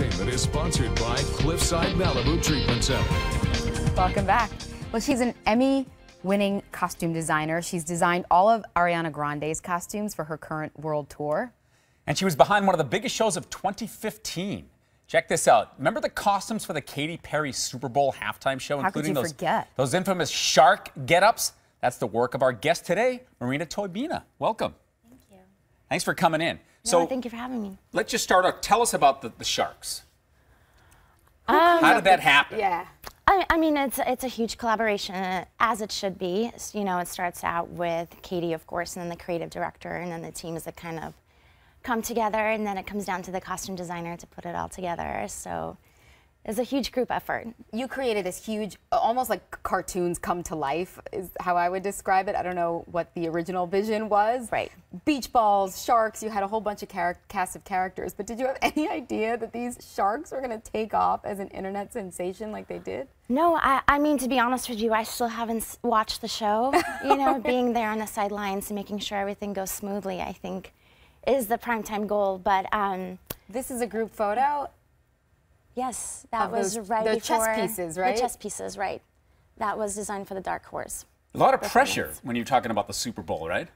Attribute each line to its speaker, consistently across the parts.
Speaker 1: Entertainment is sponsored by Cliffside Malibu Treatment Center.
Speaker 2: Welcome back. Well, she's an Emmy winning costume designer. She's designed all of Ariana Grande's costumes for her current world tour.
Speaker 3: And she was behind one of the biggest shows of 2015. Check this out. Remember the costumes for the Katy Perry Super Bowl halftime show,
Speaker 2: How could
Speaker 3: including
Speaker 2: you
Speaker 3: those,
Speaker 2: forget?
Speaker 3: those infamous shark get-ups? That's the work of our guest today, Marina Toybina. Welcome.
Speaker 4: Thank you.
Speaker 3: Thanks for coming in.
Speaker 4: No,
Speaker 3: so
Speaker 4: thank you for having me.
Speaker 3: let's just start off. Tell us about the, the sharks.
Speaker 4: Um,
Speaker 3: How did that happen?
Speaker 2: Yeah.
Speaker 4: I, I mean, it's it's a huge collaboration, uh, as it should be. S- You know, it starts out with Katy, of course, and then the creative director, and then the teams that kind of come together, and then it comes down to the costume designer to put it all together. So it's a huge group effort.
Speaker 2: You created this huge, almost like cartoons come to life, is how I would describe it. I don't know what the original vision was.
Speaker 4: Right.
Speaker 2: Beach balls, sharks, you had a whole bunch of cast of characters, but did you have any idea that these sharks were going to take off as an internet sensation like they did?
Speaker 4: No, I, I mean, to be honest with you, I still haven't s- watched the show. You know, being there on the sidelines and making sure everything goes smoothly, I think, is the primetime goal. But um,
Speaker 2: This is a group photo.
Speaker 4: Yes, that
Speaker 2: Of
Speaker 4: was
Speaker 2: those-
Speaker 4: right
Speaker 2: the
Speaker 4: before
Speaker 2: chess pieces, right?
Speaker 4: The chess pieces, right? That was designed for the Dark Horse.
Speaker 3: A lot of pressure when you're talking about the Super Bowl, right?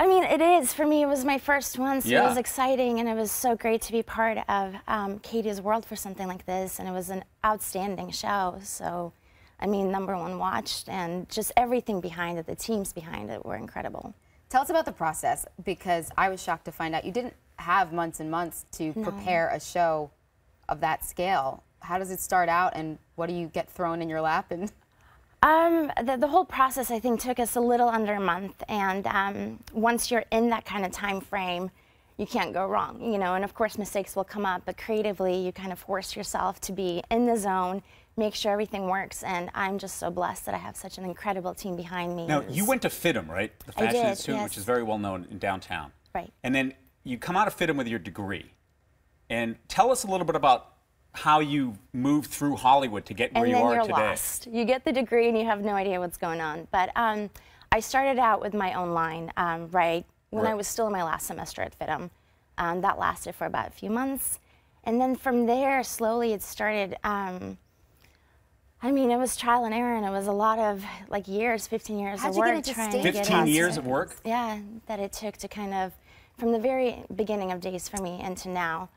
Speaker 4: I mean, it is for me. It was my first one, so
Speaker 3: Yeah.
Speaker 4: it was exciting, and it was so great to be part of um, Katy's world for something like this, and it was an outstanding show. So, I mean, number one watched, and just everything behind it, the teams behind it were incredible.
Speaker 2: Tell us about the process because I was shocked to find out you didn't have months and months to prepare a show of that scale. How does it start out and what do you get thrown in your lap and
Speaker 4: Um, the, the whole process, I think, took us a little under a month, and um, once you're in that kind of time frame, you can't go wrong, you know. And of course, mistakes will come up, but creatively, you kind of force yourself to be in the zone, make sure everything works. And I'm just so blessed that I have such an incredible team behind me.
Speaker 3: Now, you went to FIDM, right? The
Speaker 4: I
Speaker 3: Fashion
Speaker 4: did,
Speaker 3: Institute, which is very well known in downtown.
Speaker 4: Right.
Speaker 3: And then you come out of FIDM with your degree. And tell us a little bit about how you moved through Hollywood to get where
Speaker 4: and
Speaker 3: you
Speaker 4: then
Speaker 3: are
Speaker 4: you're
Speaker 3: today.
Speaker 4: lost. You get the degree and you have no idea what's going on. But um, I started out with my own line, um, right when I was still in my last semester at FIDM. Um, that lasted for about a few months, and then from there, slowly it started. Um, I mean, it was trial and error, and it was a lot of like years, 15 years
Speaker 2: How'd
Speaker 4: of
Speaker 2: you get
Speaker 4: work
Speaker 2: into
Speaker 4: trying
Speaker 2: stage
Speaker 4: to get
Speaker 3: 15
Speaker 4: into
Speaker 3: years of work?
Speaker 4: Yeah, that it took to kind of, from the very beginning of days for me into now.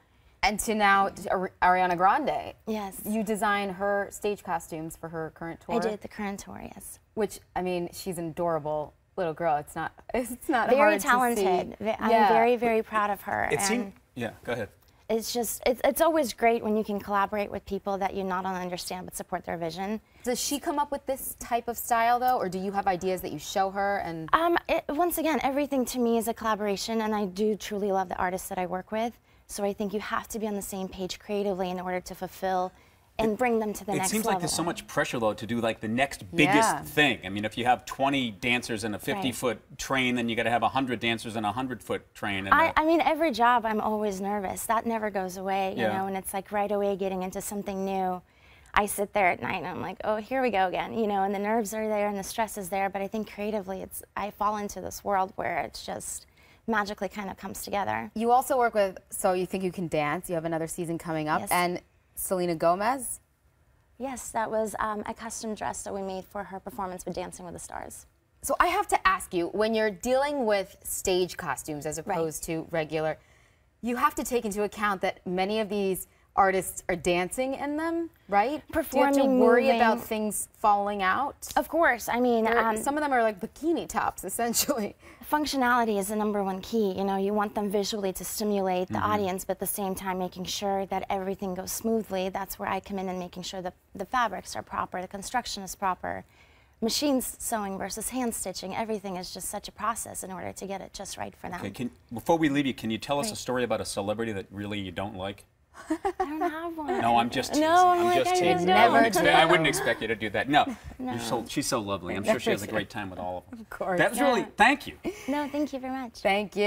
Speaker 2: And to now to Ari- Ariana Grande.
Speaker 4: Yes.
Speaker 2: You design her stage costumes for her current tour.
Speaker 4: I did the current tour, yes.
Speaker 2: Which I mean, she's an adorable little girl. It's not it's not
Speaker 4: very
Speaker 2: hard
Speaker 4: talented.
Speaker 2: to see.
Speaker 4: I'm
Speaker 2: Yeah.
Speaker 4: very, very proud of her.
Speaker 3: It
Speaker 4: and
Speaker 3: seemed. Yeah, go ahead.
Speaker 4: It's just, it's, it's always great when you can collaborate with people that you not only understand but support their vision.
Speaker 2: Does she come up with this type of style though, or do you have ideas that you show her and
Speaker 4: Um, it, once again, everything to me is a collaboration, and I do truly love the artists that I work with. So I think you have to be on the same page creatively in order to fulfill and bring them to the
Speaker 3: It seems like there's so much pressure, though, to do like the next biggest
Speaker 2: Yeah.
Speaker 3: thing. I mean, if you have 20 dancers in a 50
Speaker 4: Right.
Speaker 3: foot train, then you got to have 100 dancers in a 100 foot train. And,
Speaker 4: I, I mean, every job I'm always nervous. That never goes away, you
Speaker 3: Yeah.
Speaker 4: know, and it's like right away getting into something new. I sit there at night and I'm like, oh, here we go again, you know, and the nerves are there and the stress is there. But I think creatively, it's I fall into this world where it's just magically kind of comes together.
Speaker 2: you also work with so you think you can dance, you have another season coming up
Speaker 4: Yes.
Speaker 2: and Selena Gomez.
Speaker 4: Yes, that was um, a custom dress that we made for her performance with Dancing with the Stars.
Speaker 2: So I have to ask you, when you're dealing with stage costumes as opposed to regular, you have to take into account that many of these artists are dancing in them, right? Performing, Do you have to
Speaker 4: Performing,
Speaker 2: worry about things falling out?
Speaker 4: Of course, I mean, um,
Speaker 2: some of them are like bikini tops, essentially.
Speaker 4: functionality is the number one key. You know, you want them visually to stimulate the audience, but at the same time making sure that everything goes smoothly. That's where I come in and making sure that the fabrics are proper, the construction is proper. Machine sewing versus hand stitching, everything is just such a process in order to get it just right for them.
Speaker 3: okay, can, before we leave you, can you tell us a story about a celebrity that really you don't like?
Speaker 4: I don't have one.
Speaker 3: No, I'm just teasing.
Speaker 4: No, I'm
Speaker 3: I'm
Speaker 4: like,
Speaker 3: just
Speaker 4: I
Speaker 3: teasing.
Speaker 4: don't
Speaker 3: I, wouldn't expect, I wouldn't expect you to do that. No,
Speaker 4: No.
Speaker 3: You're so, she's so lovely. I'm sure she has a great time with all of them. Of
Speaker 2: course.
Speaker 3: That's really,
Speaker 4: Yeah.
Speaker 3: thank you.
Speaker 4: No, thank you very much.
Speaker 2: Thank you.